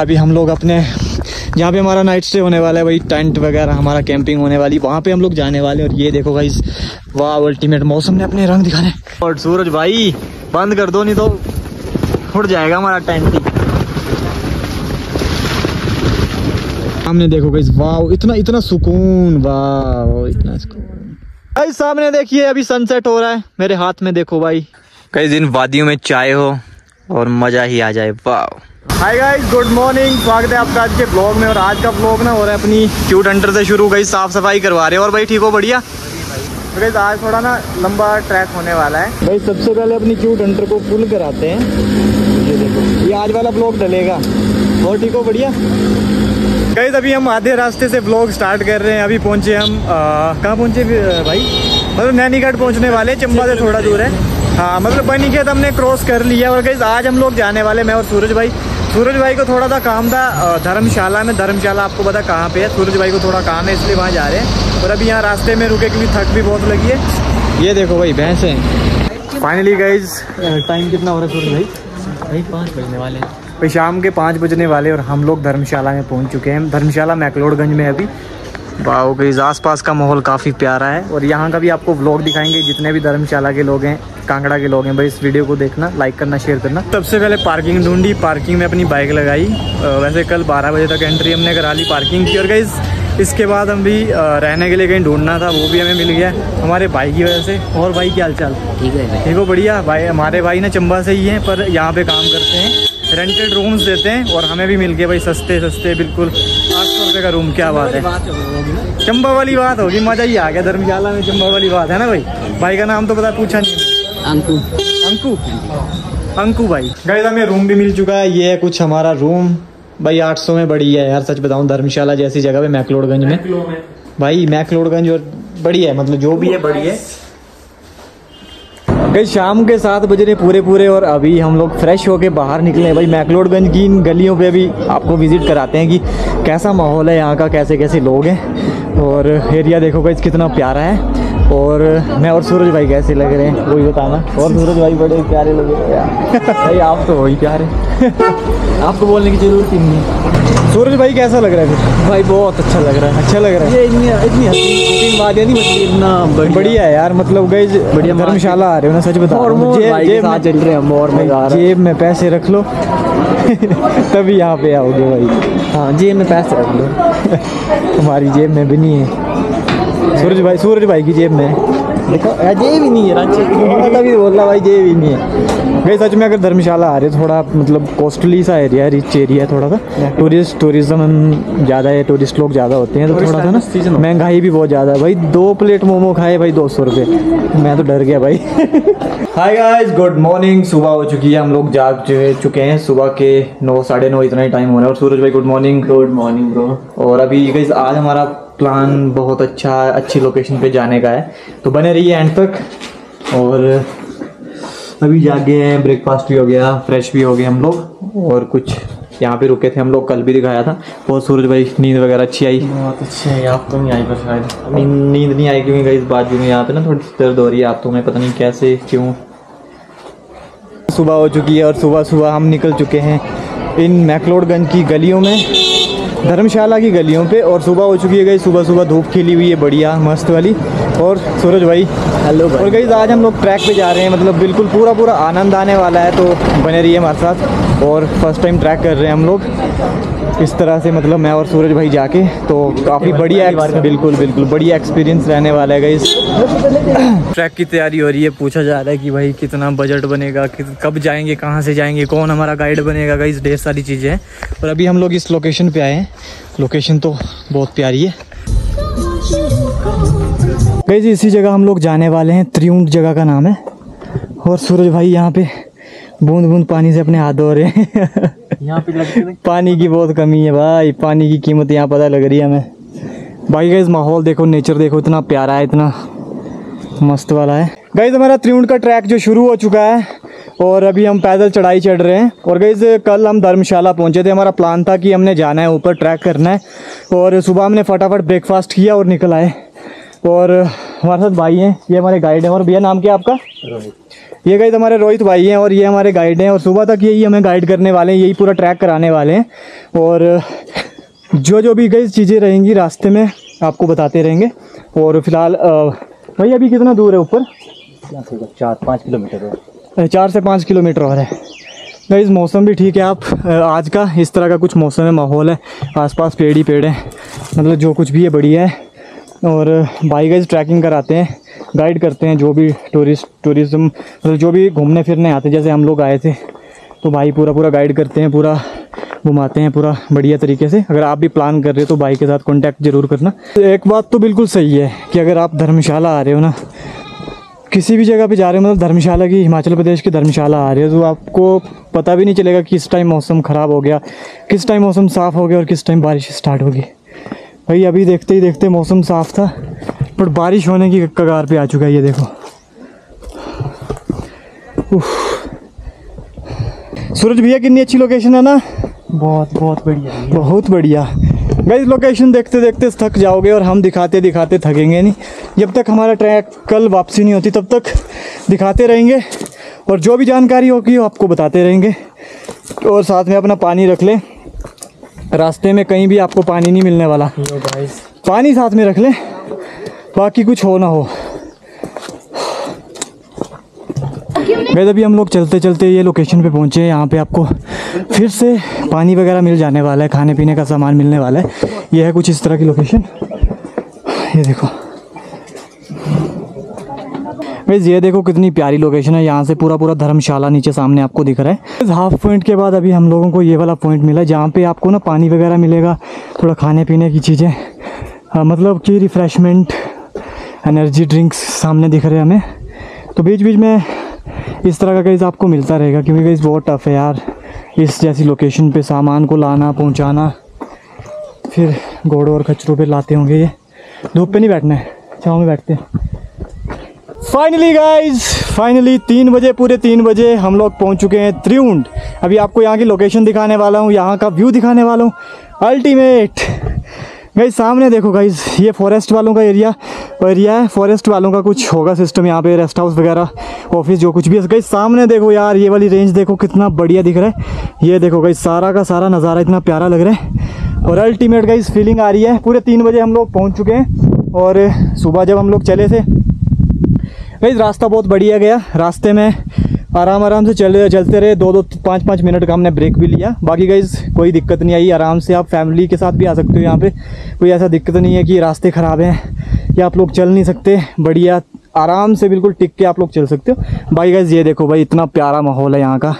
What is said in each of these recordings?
अभी हम लोग अपने जहाँ पे हमारा नाइट स्टे होने वाला है, वही टेंट वगैरह, हमारा कैंपिंग होने वाली, वहाँ पे हम लोग जाने वाले और ये देखो भाई वाह अल्टीमेट मौसम ने अपने रंग दिखाने। और सूरज भाई, बंद कर दो, नहीं तो उड़ जाएगा हमारा टेंट ही। सामने देखो गाइस वाह, इतना इतना सुकून, वाह, इतना सुकून। भाई सामने देखिए, अभी सनसेट हो रहा है, मेरे हाथ में देखो भाई। कई दिन वादियों में चाय हो। और मज़ा ही आ जाए। वाह हाय गाइस गुड मॉर्निंग स्वागत है आपका आज के ब्लॉग में और आज का ब्लॉग ना हो रहा है अपनी क्यूट हंटर से शुरू, गई साफ़ सफ़ाई करवा रहे हैं। और भाई, ठीक हो? बढ़िया? तो आज थोड़ा ना लंबा ट्रैक होने वाला है। भाई, सबसे पहले अपनी क्यूट हंटर को फुल कराते हैं। ये आज वाला ब्लॉग डलेगा। और ठीक हो? बढ़िया? गाइस अभी हम आधे रास्ते से ब्लॉग स्टार्ट कर रहे हैं। अभी पहुँचे हम कहाँ पहुँचे भाई? मतलब नैनीगढ़ पहुँचने वाले चंबा से थोड़ा दूर है। हाँ मतलब बनी खेत हमने क्रॉस कर लिया और गई आज हम लोग जाने वाले मैं और सूरज भाई। सूरज भाई को थोड़ा सा काम था धर्मशाला में धर्मशाला आपको पता कहाँ पे है। सूरज भाई को थोड़ा काम है इसलिए वहाँ जा रहे हैं। और अभी यहाँ रास्ते में रुके क्योंकि थक भी बहुत लगी है। ये देखो भाई भैंस है। फाइनली गाइज़ टाइम कितना हो रहा है सूरज भाई? भाई पाँच बजने वाले हैं। भाई शाम के पाँच बजने वाले और हम लोग धर्मशाला में पहुँच चुके हैं। धर्मशाला मैकलोडगंज में अभी। वाह गई आसपास का माहौल काफ़ी प्यारा है। और यहाँ का भी आपको व्लॉग दिखाएँगे जितने भी धर्मशाला के लोग हैं कांगड़ा के लोग हैं। भाई इस वीडियो को देखना लाइक करना शेयर करना। सबसे पहले पार्किंग ढूंढी पार्किंग में अपनी बाइक लगाई। वैसे कल 12 बजे तक एंट्री हमने करा ली पार्किंग की। और गई इसके बाद हम भी रहने के लिए कहीं ढूंढना था वो भी हमें मिल गया हमारे भाई की वजह से। और भाई क्या हाल चाल ठीक है ठीक हो बढ़िया। भाई हमारे भाई ना चंबा से ही हैं पर यहाँ पे काम करते हैं। रेंटेड रूम्स देते हैं और हमें भी मिल गया भाई सस्ते सस्ते बिल्कुल। आठ सौ रुपये का रूम क्या बात है। चंबा वाली बात होगी मज़ा ही आ गया धर्मशाला में चंबा वाली बात है ना भाई? भाई का नाम तो पता पूछा नहीं अंकु। अंकु? अंकु भाई। गए हमें रूम भी मिल चुका है ये है कुछ हमारा रूम भाई 800 में बड़ी है यार सच बताऊँ धर्मशाला जैसी जगह पे मैकलोडगंज में। भाई मैकलोडगंज और बड़ी है मतलब जो भी है बड़ी है। गई शाम के सात बज रहे पूरे पूरे और अभी हम लोग फ्रेश होके बाहर निकले हैं। भाई, मैकलोडगंज की इन गलियों पे भी आपको विज़िट कराते हैं कि कैसा माहौल है यहाँ का कैसे कैसे लोग हैं। और एरिया देखो भाई, कितना प्यारा है। और मैं और सूरज भाई कैसे लग रहे हैं वही बताना। और सूरज भाई बड़े प्यारे लग रहे हैं भाई, आप तो वही प्यारे। आपको बोलने की ज़रूरत ही नहीं सूरज भाई कैसा लग रहा है फिर? भाई बहुत अच्छा लग रहा है। अच्छा लग रहा है? ये इतनी इतनी तीन बात नहीं बची इतना बढ़िया। है यार मतलब गई बढ़िया धर्मशाला आ रहे हो ना सच बताओ जेब में चल रहे हैं और में जेब में पैसे रख लो। तभी यहाँ पे आओगे भाई। हाँ जेब में पैसे रख लो। हमारी जेब में भी नहीं है। सूरज भाई सूरज भाई की जेब में। देखो जेब ही नहीं है तभी बोल रहा भाई जेब ही नहीं है। भाई सच में अगर धर्मशाला आ रहे थोड़ा मतलब कॉस्टली सा एरिया है रिच एरिया है थोड़ा सा। टूरिस्ट टूरिज़्म ज़्यादा है टूरिस्ट लोग ज़्यादा होते हैं तो थोड़ा सा ना महँगाई भी बहुत ज़्यादा है। भाई दो प्लेट मोमो खाए भाई दो सौ रुपये मैं तो डर गया भाई। हाय गाइस गुड मॉर्निंग सुबह हो चुकी है हम लोग जाग चुके हैं। सुबह के नौ साढ़े नौ इतना ही टाइम हो रहा है। और सूरज भाई good morning good morning bro और अभी गाइस आज हमारा प्लान बहुत अच्छा अच्छी लोकेशन पे जाने का है। तो बने रहिए एंड तक। और अभी जागे हैं ब्रेकफास्ट भी हो गया फ्रेश भी हो गए हम लोग और कुछ यहाँ पे रुके थे हम लोग कल भी दिखाया था। बहुत सूरज भाई नींद वगैरह अच्छी आई? बहुत अच्छी आई आप तो नहीं आई पर शायद। नींद नहीं आई क्योंकि इस बात में यहाँ पे ना थोड़ी दर्द हो रही है आप तो मैं पता नहीं कैसे क्यों। सुबह हो चुकी है और सुबह सुबह हम निकल चुके हैं इन मैकलोडगंज की गलियों में। धर्मशाला की गलियों पे और सुबह हो चुकी है गई सुबह सुबह धूप खिली हुई है बढ़िया मस्त वाली। और सूरज भाई हेलो और गई आज हम लोग ट्रैक पे जा रहे हैं मतलब बिल्कुल पूरा पूरा आनंद आने वाला है तो बने रहिए हमारे साथ। और फ़र्स्ट टाइम ट्रैक कर रहे हैं हम लोग। इस तरह से मतलब मैं और सूरज भाई जाके तो काफ़ी बढ़िया बिल्कुल बिल्कुल बढ़िया एक्सपीरियंस रहने वाला है इस ट्रैक की तैयारी हो रही है पूछा जा रहा है कि भाई कितना बजट बनेगा कि कब जाएँगे कहाँ से जाएँगे कौन हमारा गाइड बनेगा गई ढेर सारी चीज़ें हैं। और अभी हम लोग इस लोकेशन पे आए हैं। लोकेशन तो बहुत प्यारी है। गई इसी जगह हम लोग जाने वाले हैं त्रिउंड जगह का नाम है। और सूरज भाई यहाँ पे बूंद बूंद पानी से अपने हाथ धो रहे हैं। यहाँ पे पानी की बहुत कमी है भाई पानी की कीमत यहाँ पता लग रही है हमें। भाई गई माहौल देखो नेचर देखो इतना प्यारा है इतना मस्त वाला है। गई हमारा त्रिउंड का ट्रैक जो शुरू हो चुका है और अभी हम पैदल चढ़ाई चढ़ रहे हैं। और गई कल हम धर्मशाला पहुँचे थे हमारा प्लान था कि हमने जाना है ऊपर ट्रैक करना है। और सुबह हमने फटाफट ब्रेकफास्ट किया और निकल आए। और हमारे साथ भाई हैं ये हमारे गाइड हैं और भैया नाम क्या आपका? ये गाइड हमारे रोहित भाई हैं और ये हमारे गाइड हैं और सुबह तक यही हमें गाइड करने वाले हैं यही पूरा ट्रैक कराने वाले हैं। और जो जो भी गई चीज़ें रहेंगी रास्ते में आपको बताते रहेंगे। और फ़िलहाल भाई अभी कितना दूर है ऊपर? चार पाँच किलोमीटर है चार से पाँच किलोमीटर और है। गाइस मौसम भी ठीक है आप आज का इस तरह का कुछ मौसम है माहौल है आसपास पेड़ ही पेड़ हैं मतलब जो कुछ भी है बढ़िया है। और बाई गाइस ट्रैकिंग कराते हैं गाइड करते हैं जो भी टूरिस्ट टूरिज़्म मतलब जो भी घूमने फिरने आते जैसे हम लोग आए थे तो भाई पूरा पूरा गाइड करते हैं, पूरा घुमाते हैं, पूरा बढ़िया तरीके से। अगर आप भी प्लान कर रहे हो तो भाई के साथ कांटेक्ट ज़रूर करना। एक बात तो बिल्कुल सही है कि अगर आप धर्मशाला आ रहे हो ना, किसी भी जगह पे जा रहे हो मतलब धर्मशाला की, हिमाचल प्रदेश की धर्मशाला आ रही हो तो आपको पता भी नहीं चलेगा किस टाइम मौसम ख़राब हो गया, किस टाइम मौसम साफ़ हो गया और किस टाइम बारिश स्टार्ट होगी। भाई अभी देखते ही देखते मौसम साफ़ था पर बारिश होने की कगार पे आ चुका है ये देखो। सूरज भैया कितनी अच्छी लोकेशन है ना? बहुत बहुत बढ़िया बहुत बढ़िया। गई लोकेशन देखते देखते थक जाओगे और हम दिखाते दिखाते थकेंगे नहीं। जब तक हमारा ट्रैक कल वापसी नहीं होती तब तक दिखाते रहेंगे और जो भी जानकारी होगी वो आपको बताते रहेंगे। और साथ में अपना पानी रख लें। रास्ते में कहीं भी आपको पानी नहीं मिलने वाला। पानी साथ में रख लें बाकी कुछ हो ना हो। वैसे अभी हम लोग चलते चलते ये लोकेशन पे पहुँचे हैं यहाँ पे आपको फिर से पानी वगैरह मिल जाने वाला है खाने पीने का सामान मिलने वाला है। ये है कुछ इस तरह की लोकेशन ये देखो। वैसे ये देखो कितनी प्यारी लोकेशन है। यहाँ से पूरा पूरा धर्मशाला नीचे सामने आपको दिख रहा है। हाफ़ पॉइंट के बाद अभी हम लोगों को ये वाला पॉइंट मिला, जहाँ पे आपको ना पानी वगैरह मिलेगा, थोड़ा खाने पीने की चीज़ें। मतलब कि रिफ़्रेशमेंट एनर्जी ड्रिंक्स सामने दिख रहे हैं हमें। तो बीच बीच में इस तरह का कहीं आपको मिलता रहेगा, क्योंकि कहीं बहुत टफ है यार। इस जैसी लोकेशन पे सामान को लाना, पहुंचाना, फिर घोड़ों और खच्चरों पे लाते होंगे ये। धूप पे नहीं बैठना है, छाँव में बैठते हैं। फाइनली गाइज़ फाइनली तीन बजे, पूरे तीन बजे हम लोग पहुँच चुके हैं त्रिउंड। अभी आपको यहाँ की लोकेशन दिखाने वाला हूँ, यहाँ का व्यू दिखाने वाला हूँ। अल्टीमेट गई सामने देखो गाइज़ ये फॉरेस्ट वालों का एरिया एरिया है फॉरेस्ट वालों का कुछ होगा सिस्टम यहाँ पे रेस्ट हाउस वगैरह ऑफ़िस जो कुछ भी है। गाइज़ सामने देखो यार, ये वाली रेंज देखो, कितना बढ़िया दिख रहा है। ये देखो गई सारा का सारा नज़ारा इतना प्यारा लग रहा है। और अल्टीमेट गाइज़ फीलिंग आ रही है। पूरे तीन बजे हम लोग पहुँच चुके हैं। और सुबह जब हम लोग चले थे गाइज़ रास्ता बहुत बढ़िया गया। रास्ते में आराम आराम से चले चलते रहे। दो दो पाँच पाँच मिनट का हमने ब्रेक भी लिया। बाकी गाइज़ कोई दिक्कत नहीं आई। आराम से आप फैमिली के साथ भी आ सकते हो यहाँ पे। कोई ऐसा दिक्कत नहीं है कि रास्ते ख़राब हैं या आप लोग चल नहीं सकते। बढ़िया। आराम से बिल्कुल टिक के आप लोग चल सकते हो। बाकी गाइज़ ये देखो भाई इतना प्यारा माहौल है यहाँ का।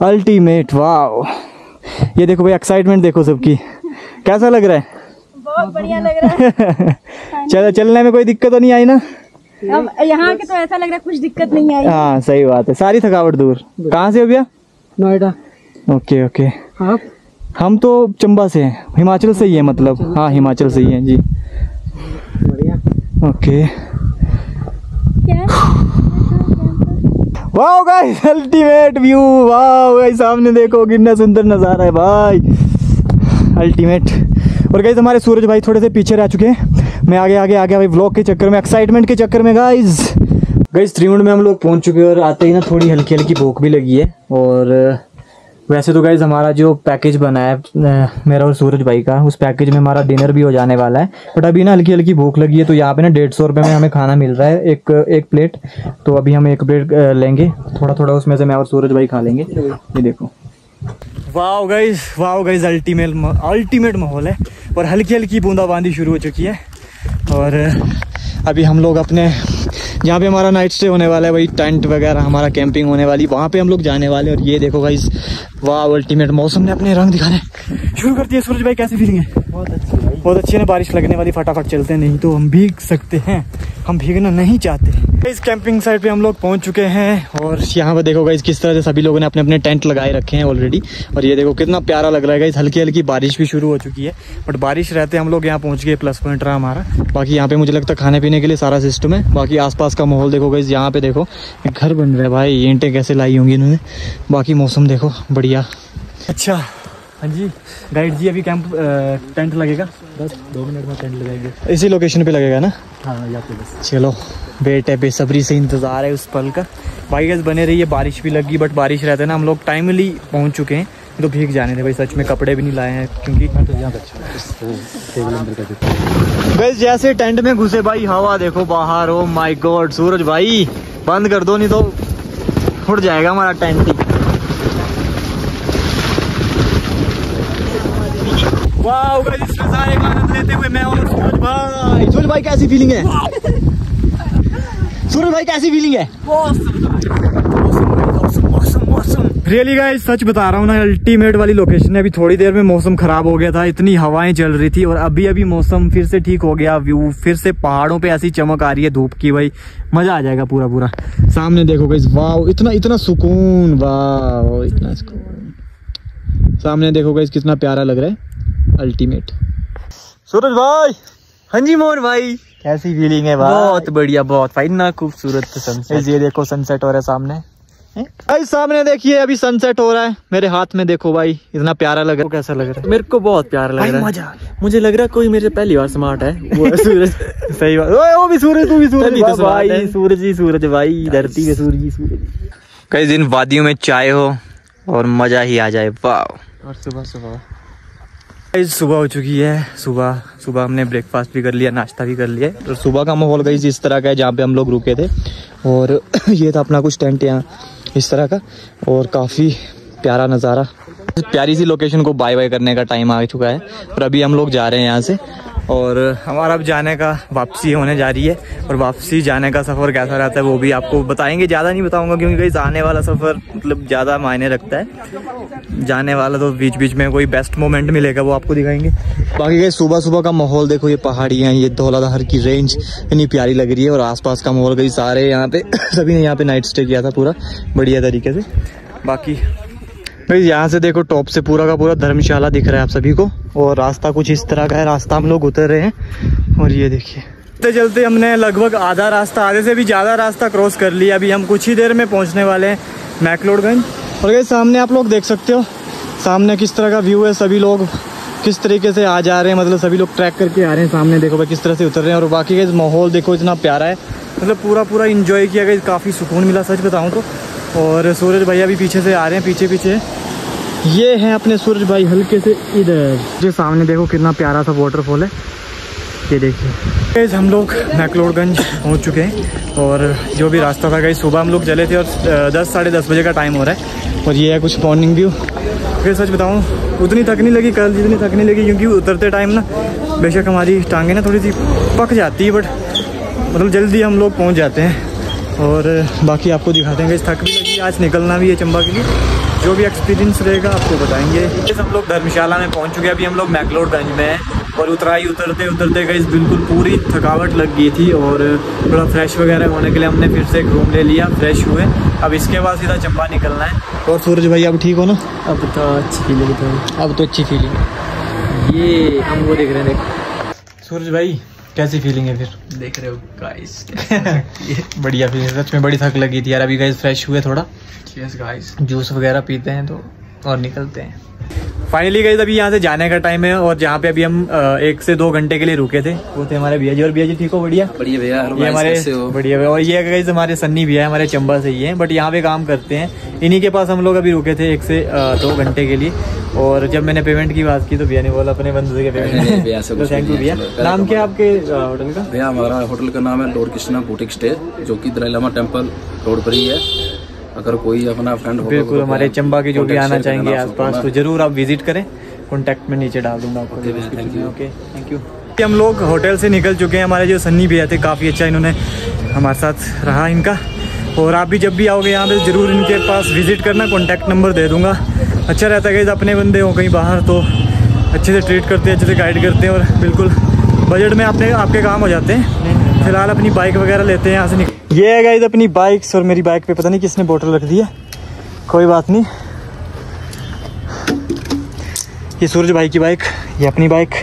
अल्टीमेट वाह ये देखो भाई एक्साइटमेंट देखो सबकी। कैसा लग रहा है? बहुत बढ़िया लग रहा है। चल चलने में कोई दिक्कत तो नहीं आई ना? अब यहाँ के तो ऐसा लग रहा है कुछ दिक्कत नहीं आई। हाँ सही बात है। सारी थकावट दूर। कहाँ से हो भैया? नोएडा। Okay okay. आप? हम तो चंबा से हैं। हिमाचल से ही है मतलब। हाँ हिमाचल से ही हैं जी। बढ़िया। ओके। वाह गाइस अल्टीमेट व्यू वाह गाइस सामने देखो कितना सुंदर नज़ारा है भाई। अल्टीमेट और गाइस हमारे सूरज भाई थोड़े से पीछे रह चुके हैं। मैं आगे आगे आ गया भाई व्लॉग के चक्कर में एक्साइटमेंट के चक्कर में गाइज़ गाइज़ त्रिवेंड में हम लोग पहुँच चुके हैं और आते ही ना थोड़ी हल्की हल्की भूख भी लगी है और वैसे तो गाइज़ हमारा जो पैकेज बना है मेरा और सूरज भाई का, उस पैकेज में हमारा डिनर भी हो जाने वाला है। बट अभी ना हल्की हल्की भूख लगी है तो यहाँ पे ना डेढ़ सौ रुपये में हमें खाना मिल रहा है, एक एक प्लेट तो अभी हम एक प्लेट लेंगे थोड़ा थोड़ा उसमें से मैं और सूरज भाई खा लेंगे। ये देखो। वाह गाइज़ वाह गाइज़ अल्टीमेट अल्टीमेट माहौल है, और हल्की हल्की बूंदाबांदी शुरू हो चुकी है। और अभी हम लोग अपने जहाँ पे हमारा नाइट स्टे होने वाला है वही टेंट वगैरह हमारा कैंपिंग होने वाली वहाँ पे हम लोग जाने वाले और ये देखो भाई वाह अल्टीमेट मौसम ने अपने रंग दिखाने। शुरू कर दिए सूरज भाई कैसी फीलिंग है? बहुत अच्छी बहुत अच्छी है ना बारिश लगने वाली फटाफट चलते हैं नहीं तो हम भीग सकते हैं। हम भीगना नहीं चाहते। इस कैंपिंग साइट पे हम लोग पहुँच चुके हैं और यहाँ पे देखो गाइस किस तरह से सभी लोगों ने अपने अपने टेंट लगाए रखे हैं ऑलरेडी और ये देखो कितना प्यारा लग रहा है गाइस हल्की हल्की बारिश भी शुरू हो चुकी है। बट बारिश रहते हम लोग यहाँ पहुँच गए प्लस पॉइंट रहा हमारा। बाकी यहाँ पे मुझे लगता है खाने पीने के लिए सारा सिस्टम है। बाकी आसपास का माहौल देखो गाइस यहाँ पे देखो घर बन रहा भाई, ईंटें कैसे लाई होंगी इन्होंने। बाकी मौसम देखो, बढ़िया। अच्छा। हाँ जी। गाइड जी अभी कैंप टेंट लगेगा। बस दो मिनट में टेंट लगाएँगे। इसी लोकेशन पे लगेगा ना? हाँ यहाँ पे बस। चलो है बेसब्री से इंतज़ार है उस पल का। भाई गैस बने रही है बारिश भी लगी बट बारिश रहते ना हम लोग टाइमली पहुँच चुके हैं। तो भीग जाने थे भाई सच में कपड़े भी नहीं लाए हैं क्योंकि तो गैस जैसे टेंट में घुसे भाई हवा देखो बाहर ओ माय गॉड सूरज भाई बंद कर दो नहीं तो उड़ जाएगा हमारा टेंट ही। वाओ। इस नज़ारे का आनंद लेते हुए मैं और सूरज। भाई। सूरज भाई कैसी फीलिंग है? सूरज भाई कैसी फीलिंग है? रियली गाइस सच बता रहा हूँ ना अल्टीमेट वाली लोकेशन है अभी थोड़ी देर में मौसम खराब हो गया था इतनी हवाएँ चल रही थी और अभी अभी मौसम फिर से ठीक हो गया व्यू फिर से पहाड़ों पे ऐसी चमक आ रही है धूप की भाई। मज़ा आ जाएगा पूरा पूरा। सामने देखो गाइस वाह इतना इतना सुकून वाह इतना सुकून। सामने देखो गाइस कितना प्यारा लग रहा है। अल्टीमेट सूरज भाई। हाँ जी मोहन भाई। कैसी फीलिंग है भाई? बहुत बढ़िया बहुत भाई ना खूबसूरत सनसेट ये देखो सनसेट हो रहा है सामने। भाई सामने देखिए अभी सनसेट हो रहा है। मेरे हाथ में देखो भाई इतना प्यारा लग रहा है। कैसा लग रहा है? मेरे को बहुत प्यारा लग रहा है। मज़ा मुझे लग रहा है कोई मेरे पहली बार स्मार्ट है। वो सूरज। सही बात। वो भी सूरज तू भी सूरज तो भाई। सूरज ही सूरज भाई धरती पे सूरज ही सूरज। कई दिन वादियों में चाय हो और मज़ा ही आ जाए। वाह। और सुबह सुबह सुबह हो चुकी है। सुबह सुबह हमने ब्रेकफास्ट भी कर लिया, नाश्ता भी कर लिया। तो सुबह का माहौल गाइस इस तरह का है जहाँ पे हम लोग रुके थे। और ये था अपना कुछ टेंट यहाँ, इस तरह का। और काफ़ी प्यारा नज़ारा। प्यारी सी लोकेशन को बाय बाय करने का टाइम आ चुका है। और अभी हम लोग जा रहे हैं यहाँ से। और हमारा अब जाने का वापसी होने जा रही है और वापसी जाने का सफ़र कैसा रहता है वो भी आपको बताएँगे। ज़्यादा नहीं बताऊँगा क्योंकि कहीं आने वाला सफ़र मतलब ज़्यादा मायने रखता है। जाने वाला तो बीच बीच में कोई बेस्ट मोमेंट मिलेगा वो आपको दिखाएँगे। बाकी कहीं सुबह सुबह का माहौल देखो ये पहाड़ियाँ ये धौलाधार की रेंज इतनी प्यारी लग रही है और आसपास का माहौल कहीं सारे यहाँ पे सभी ने यहाँ पे नाइट स्टे किया था पूरा बढ़िया तरीके से। बाकी यहाँ से देखो टॉप से पूरा का पूरा धर्मशाला दिख रहा है आप सभी को। और रास्ता कुछ इस तरह का है, रास्ता हम लोग उतर रहे हैं। और ये देखिए। चलते चलते हमने लगभग आधा रास्ता, आधे से भी ज़्यादा रास्ता क्रॉस कर लिया। अभी हम कुछ ही देर में पहुँचने वाले हैं मैकलोडगंज। और ये सामने आप लोग देख सकते हो, सामने किस तरह का व्यू है, सभी लोग किस तरीके से आ जा रहे हैं मतलब सभी लोग ट्रैक करके आ रहे हैं सामने। देखो भाई, किस तरह से उतर रहे हैं। और बाकी का माहौल देखो, इतना प्यारा है। मतलब पूरा पूरा इंजॉय किया गया, काफ़ी सुकून मिला, सच बताऊँ तो। और सूरज भैया भी पीछे से आ रहे हैं, पीछे पीछे। ये हैं अपने सूरज भाई हल्के से इधर। जो सामने देखो कितना प्यारा सा वाटरफॉल है। ये देखिए। हम लोग मैकलोडगंज पहुँच चुके हैं और जो भी रास्ता था गई सुबह हम लोग चले थे और दस, साढ़े दस बजे का टाइम हो रहा है। और ये है कुछ मॉर्निंग व्यू फिर सच बताऊँ, उतनी थक नहीं लगी, कल जितनी थक नहीं लगी, क्योंकि उतरते टाइम ना, बेशक हमारी टांगें ना थोड़ी सी पक जाती है बट मतलब जल्दी हम लोग पहुँच जाते हैं। और बाकी आपको दिखाते हैं थक भी लगी आज निकलना भी है चंबा के लिए। जो भी एक्सपीरियंस रहेगा आपको बताएँगे। हम लोग धर्मशाला में पहुँच चुके हैं। अभी हम लोग मैकलोडगंज में हैं और उतराई उतरते उतरते गई बिल्कुल पूरी थकावट लग गई थी और थोड़ा फ्रेश वगैरह होने के लिए हमने फिर से एक रूम ले लिया फ्रेश हुए। अब इसके बाद सीधा चंबा निकलना है। और सूरज भाई अब ठीक हो ना? अब तो अच्छी फीलिंग अब तो अच्छी फीलिंग ये हम वो देख रहे हैं सूरज भाई कैसी फीलिंग है फिर? देख रहे हो गाइस बढ़िया फीलिंग सच में बड़ी थक लगी थी यार। अभी गाइस फ्रेश हुए थोड़ा। गाइस जूस वगैरह पीते हैं तो और निकलते हैं। फाइनली गई अभी यहाँ से जाने का टाइम है और जहाँ पे अभी हम एक से दो घंटे के लिए रुके थे। वो थे हमारे भैया जी। और भैया जी ठीक हो? बढ़िया? बढ़िया भैया ये हमारे बढ़िया भैया। और ये गई हमारे सन्नी भैया हमारे चंबा से ही है बट यहाँ पे काम करते हैं। इन्हीं के पास हम लोग अभी रुके थे एक से दो घंटे के लिए। और जब मैंने पेमेंट की बात की तो भैया ने बोला अपने बंदे के पेमेंट तो थैंक यू भैया। नाम क्या है आपके होटल का? भैया हमारा होटल का नाम है लॉर्ड कृष्णा बुटीक स्टे जो कि दलाई टेंपल रोड पर ही है। अगर कोई अपना फ्रेंड हो बिल्कुल हमारे चंबा के जो भी आना चाहेंगे आसपास तो तो ज़रूर आप विज़िट करें। कॉन्टैक्ट में नीचे डाल दूँगा आपको ओके थैंक यू हम लोग होटल से निकल चुके हैं हमारे जो सन्नी भैया थे काफ़ी अच्छा इन्होंने हमारे साथ रहा इनका। और आप भी जब भी आओगे यहाँ पे ज़रूर इनके पास विज़िट करना कॉन्टैक्ट नंबर दे दूँगा। अच्छा रहता है कि अपने बंदे हो कहीं बाहर तो अच्छे से ट्रीट करते हैं अच्छे से गाइड करते हैं और बिल्कुल बजट में अपने आपके काम हो जाते हैं। फ़िलहाल अपनी बाइक वगैरह लेते हैं यहाँ से निकल ये है गाइज़ अपनी बाइक्स और मेरी बाइक पे पता नहीं किसने बोतल रख दी है। कोई बात नहीं। ये सूरज भाई की बाइक ये अपनी बाइक